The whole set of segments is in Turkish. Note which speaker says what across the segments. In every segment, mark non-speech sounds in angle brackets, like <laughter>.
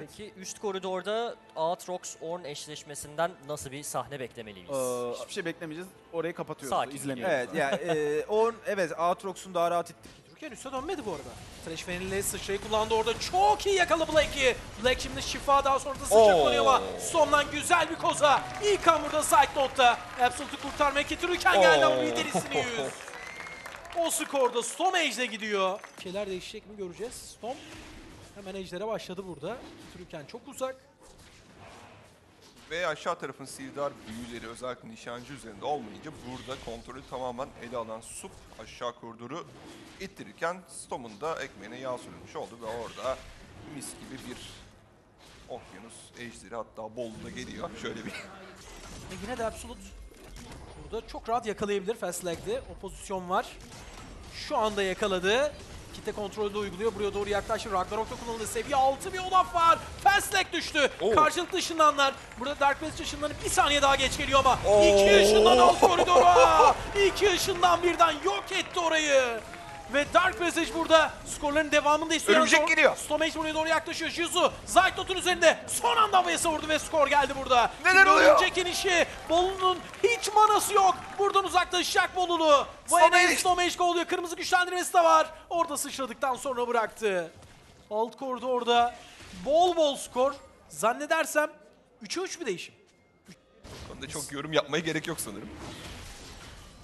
Speaker 1: Peki üst koridorda Aatrox Ornn eşleşmesinden nasıl bir sahne beklemeliyiz?
Speaker 2: Ee,
Speaker 3: Hiçbir şey beklemeyeceğiz. Orayı kapatıyoruz.
Speaker 1: Sakin
Speaker 3: izlemiyoruz.
Speaker 2: Evet yani e, <laughs> on evet Aatrox'un daha rahat ittik.
Speaker 4: Türkiye üste dönmedi bu arada. Trash Vanille sıçrayı kullandı orada. Çok iyi yakaladı Black'i. Black şimdi şifa daha sonra da sıçra
Speaker 2: Oo.
Speaker 4: kullanıyor ama Storm'dan güzel bir koza. İlk an burada side note'da. Absolute'u kurtarmaya getirirken geldi ama bir derisini yüz. <laughs> O skorda Storm Age'de gidiyor. Şeyler değişecek mi göreceğiz. Storm hemen Age'lere başladı burada. Getirirken çok uzak.
Speaker 5: Ve aşağı tarafın sihirdar büyüleri özellikle nişancı üzerinde olmayınca burada kontrolü tamamen ele alan Sup aşağı koridoru ittirirken Storm'un da ekmeğine yağ sürülmüş oldu ve orada mis gibi bir okyanus ejderi hatta Bolu'da geliyor. <laughs> Şöyle bir
Speaker 4: Ve yine de Absolute burada çok rahat yakalayabilir Fast Lag'de. O pozisyon var. Şu anda yakaladı. Kitle kontrolü de uyguluyor. Buraya doğru yaklaştı. Ragnarok'ta kullanıldı. Seviye 6 bir Olaf var. Fast Lag düştü.
Speaker 5: Oo.
Speaker 4: Karşılıklı ışınlanlar. Burada Dark Passage ışınlanı bir saniye daha geç geliyor ama. iki ışından alt koridora. iki ışından birden yok etti orayı. Ve Dark Passage burada skorların devamını da istiyor.
Speaker 5: Örümcek geliyor.
Speaker 4: Stomage buraya doğru yaklaşıyor. Jizu Zaytnot'un üzerinde son anda havaya savurdu ve skor geldi burada.
Speaker 5: Neler
Speaker 4: Şimdi
Speaker 5: oluyor?
Speaker 4: Örümcek inişi. Bolu'nun hiç manası yok. Buradan uzaklaşacak Bolulu.
Speaker 5: Stomage.
Speaker 4: Stomage. Stomage oluyor. Kırmızı güçlendirmesi de var. Orada sıçradıktan sonra bıraktı. Alt koridorda bol bol skor. Zannedersem 3'e 3 bir değişim.
Speaker 5: konuda çok yorum yapmaya gerek yok sanırım.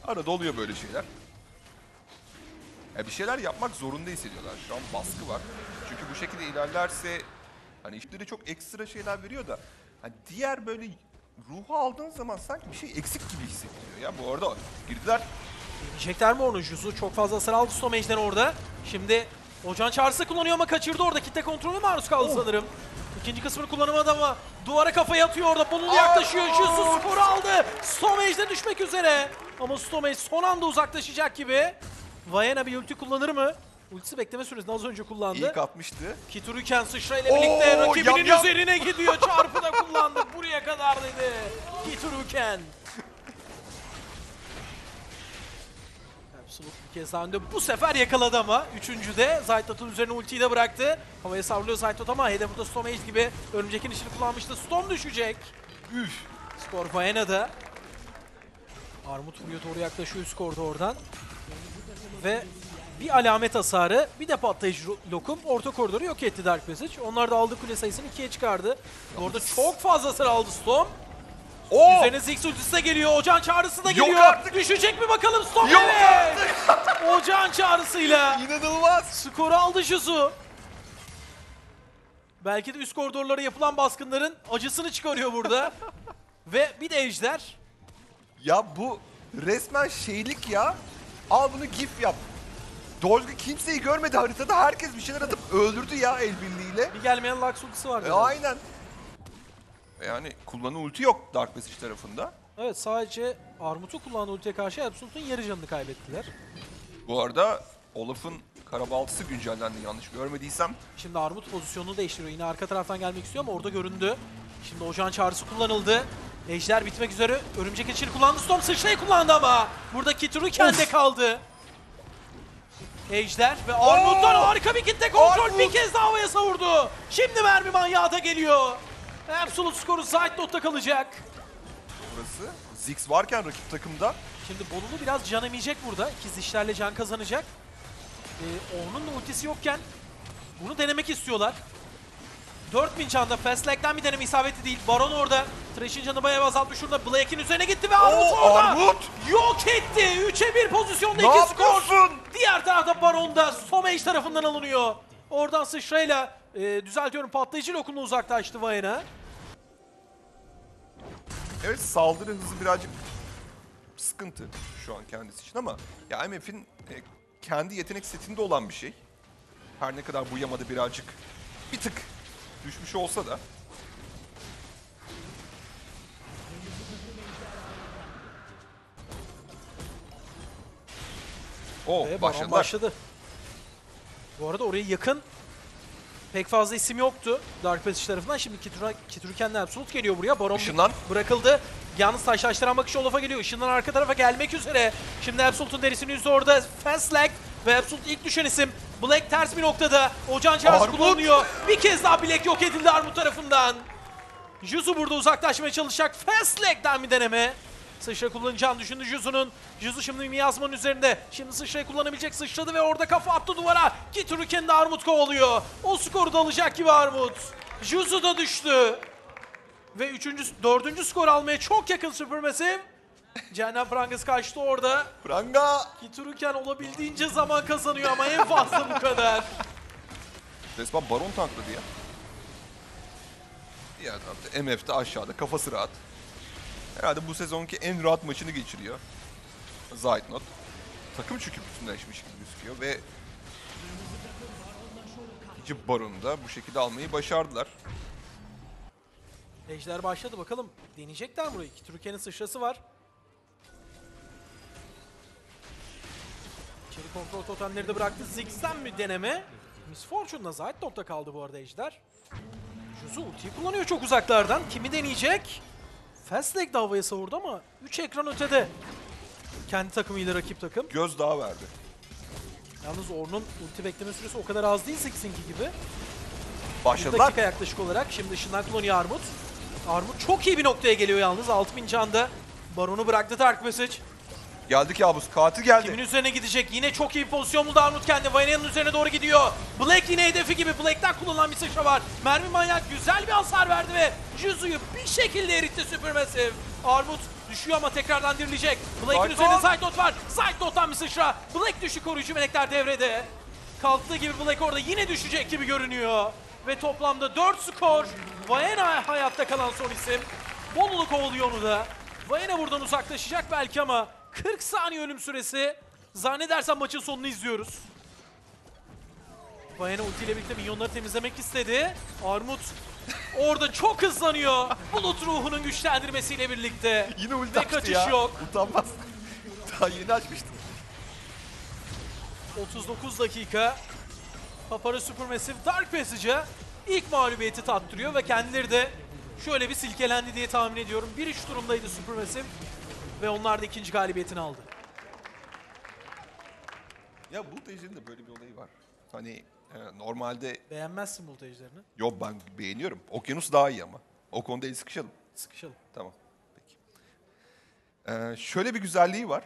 Speaker 5: Arada oluyor böyle şeyler. Ya bir şeyler yapmak zorunda hissediyorlar. Şu an baskı var. Çünkü bu şekilde ilerlerse hani işleri çok ekstra şeyler veriyor da hani diğer böyle ruhu aldığın zaman sanki bir şey eksik gibi hissettiriyor ya. Bu arada girdiler.
Speaker 4: Yiyecekler mi onu Juzu? Çok fazla hasar aldı Stomage'den orada. Şimdi Ocan çağrısı kullanıyor ama kaçırdı orada. Kitle kontrolü maruz kaldı sanırım. İkinci kısmını kullanamadı ama duvara kafayı atıyor orada. Bolulu yaklaşıyor. Juzu skoru aldı. Stomage'de düşmek üzere. Ama Stomage son anda uzaklaşacak gibi. Vayena bir ulti kullanır mı? Ultisi bekleme süresini az önce kullandı.
Speaker 5: İlk atmıştı.
Speaker 4: Kituruken sıçrayla birlikte
Speaker 5: Oo,
Speaker 4: rakibinin
Speaker 5: yam yam.
Speaker 4: üzerine gidiyor. <laughs> Çarpı da kullandı. Buraya kadar dedi. Kituruken. Absolute bir kez daha önde. Bu sefer yakaladı ama. Üçüncüde Zaytnot'un üzerine ultiyi de bıraktı. Havaya savruluyor Zaytnot ama hedef burada Storm Age gibi örümcekin işini kullanmıştı. Storm düşecek. Üf. Skor Bayana'da. Armut vuruyor doğru yaklaşıyor üst korda oradan. Ve bir alamet hasarı, bir de patlayıcı lokum orta koridoru yok etti Dark Passage. Onlar da aldığı kule sayısını ikiye çıkardı. Orada çok fazla hasar aldı Storm.
Speaker 5: Oo!
Speaker 4: Üzerine Ziggs ultisi de geliyor. Ocan çağrısı da
Speaker 5: Yok
Speaker 4: geliyor.
Speaker 5: artık.
Speaker 4: Düşecek mi bakalım Storm?
Speaker 5: Yok
Speaker 4: evet. <laughs> Ocan çağrısıyla
Speaker 5: İnanılmaz.
Speaker 4: skoru aldı Juzu. Belki de üst koridorlara yapılan baskınların acısını çıkarıyor burada. <laughs> Ve bir de Ejder.
Speaker 5: Ya bu resmen şeylik ya. Al bunu gif yap. Dolga kimseyi görmedi haritada. Herkes bir şeyler atıp öldürdü ya el birliğiyle.
Speaker 4: Bir gelmeyen Lux ultisi var.
Speaker 5: E, aynen. Yani kullanı ulti yok Dark Passage tarafında.
Speaker 4: Evet sadece Armut'u kullandığı ultiye karşı Absolute'un yarı canını kaybettiler.
Speaker 5: Bu arada Olaf'ın karabaltısı güncellendi yanlış görmediysem.
Speaker 4: Şimdi Armut pozisyonunu değiştiriyor. Yine arka taraftan gelmek istiyor ama orada göründü. Şimdi Ocağın çağrısı kullanıldı. Ejder bitmek üzere. Örümcek için kullandı. Storm sıçrayı kullandı ama. Burada Kituru kendi kaldı. Ejder ve Armut'tan harika bir kitle kontrol
Speaker 5: Armut!
Speaker 4: bir kez daha havaya savurdu. Şimdi mermi manyağı da geliyor. Absolute skoru side note'da kalacak.
Speaker 5: Burası Ziggs varken rakip takımda.
Speaker 4: Şimdi Bolulu biraz can emeyecek burada. İkiz dişlerle can kazanacak. Ee, onun da ultisi yokken bunu denemek istiyorlar. 4000 canda Fast Lag'den bir deneme isabeti değil. Baron orada. Thresh'in canı bayağı azaltmış şurada. Black'in üzerine gitti ve Armut
Speaker 5: Oo,
Speaker 4: orada.
Speaker 5: Armut!
Speaker 4: Yok etti. 3'e 1 pozisyonda
Speaker 5: Ne
Speaker 4: 2 skor.
Speaker 5: yapıyorsun?
Speaker 4: Diğer tarafta Baron da Somage tarafından alınıyor. Oradan sıçrayla e, düzeltiyorum patlayıcı lokumla uzaklaştı Vayne'a.
Speaker 5: Evet saldırı hızı birazcık sıkıntı şu an kendisi için ama ya MF'in e, kendi yetenek setinde olan bir şey. Her ne kadar bu yamada birazcık bir tık düşmüş olsa da. O
Speaker 4: Ve Baron
Speaker 5: başladılar.
Speaker 4: başladı. Bu arada oraya yakın pek fazla isim yoktu Dark Passage tarafından. Şimdi Kitura, Kituruken'le Absolute geliyor buraya. Baron
Speaker 5: Işınlan.
Speaker 4: bırakıldı. Yalnız taşlaştıran bakış Olaf'a geliyor. Işından arka tarafa gelmek üzere. Şimdi Absolute'un derisini yüzü orada. Fast Lag ve Absolute ilk düşen isim. Black ters bir noktada. Ocan Charles kullanıyor. Bir kez daha Black yok edildi Armut tarafından. Juzu burada uzaklaşmaya çalışacak. Fast leg'den bir deneme. Sıçra kullanacağını düşündü Juzu'nun. Juzu şimdi Miyazma'nın üzerinde. Şimdi sıçrayı kullanabilecek sıçradı ve orada kafa attı duvara. Gituruken de Armut kovalıyor. O skoru da alacak gibi Armut. Juzu da düştü. Ve üçüncü, dördüncü skor almaya çok yakın Supermassive. Cehennem Prangas kaçtı orada.
Speaker 5: Pranga!
Speaker 4: Gituruken olabildiğince zaman kazanıyor ama en fazla bu kadar.
Speaker 5: Resmen baron tankladı ya. Diğer tarafta MF'de aşağıda kafası rahat. Herhalde bu sezonki en rahat maçını geçiriyor. Zaytnot. Takım çünkü bütünleşmiş gibi gözüküyor ve ikinci baronu da bu şekilde almayı başardılar.
Speaker 4: Ejder başladı bakalım. Deneyecekler burayı. Gituruken'in sıçrası var. Kontrol totemleri de bıraktı. Ziggs'ten bir deneme. Miss Fortune'la Zaytnot'ta kaldı bu arada Ejder. Juzu ultiyi kullanıyor çok uzaklardan. Kimi deneyecek? Fastleg de havaya savurdu ama 3 ekran ötede. Kendi takımıyla rakip takım.
Speaker 5: Göz daha verdi.
Speaker 4: Yalnız Ornn'un ulti bekleme süresi o kadar az değil Ziggs'inki gibi. Bir
Speaker 5: Başladılar.
Speaker 4: dakika yaklaşık olarak. Şimdi ışından kullanıyor Armut. Armut çok iyi bir noktaya geliyor yalnız. 6000 canda. Baron'u bıraktı Dark Passage.
Speaker 5: Geldi kabus. Katil geldi.
Speaker 4: Kimin üzerine gidecek? Yine çok iyi bir pozisyon buldu Armut kendi. Vayna'nın üzerine doğru gidiyor. Black yine hedefi gibi. Black'ten kullanılan bir sıçra var. Mermi manyak güzel bir hasar verdi ve Juzu'yu bir şekilde eritti Supermassive. Armut düşüyor ama tekrardan dirilecek. Black'in üzerinde Zaytnot var. Zaytnot'tan bir sıçra. Black düşü koruyucu melekler devrede. Kalktığı gibi Black orada yine düşecek gibi görünüyor. Ve toplamda 4 skor. Vayena hayatta kalan son isim. Bolulu kovalıyor onu da. Vayena buradan uzaklaşacak belki ama 40 saniye ölüm süresi. Zannedersem maçın sonunu izliyoruz. Vayena ultiyle birlikte minyonları temizlemek istedi. Armut orada çok hızlanıyor. Bulut ruhunun güçlendirmesiyle birlikte.
Speaker 5: Yine ulti
Speaker 4: Ve kaçış
Speaker 5: ya.
Speaker 4: yok.
Speaker 5: Utanmaz. <laughs> Daha yeni açmıştım.
Speaker 4: 39 dakika. Papara Supermassive Dark Passage'a ilk mağlubiyeti tattırıyor ve kendileri de şöyle bir silkelendi diye tahmin ediyorum. 1-3 durumdaydı Supermassive ve onlar da ikinci galibiyetini aldı.
Speaker 5: Ya bu teyzenin de böyle bir olayı var. Hani e, normalde
Speaker 4: Beğenmezsin multijlerini.
Speaker 5: yo ben beğeniyorum. Okyanus daha iyi ama. O konuda el sıkışalım.
Speaker 4: Sıkışalım.
Speaker 5: Tamam. Peki. Ee, şöyle bir güzelliği var.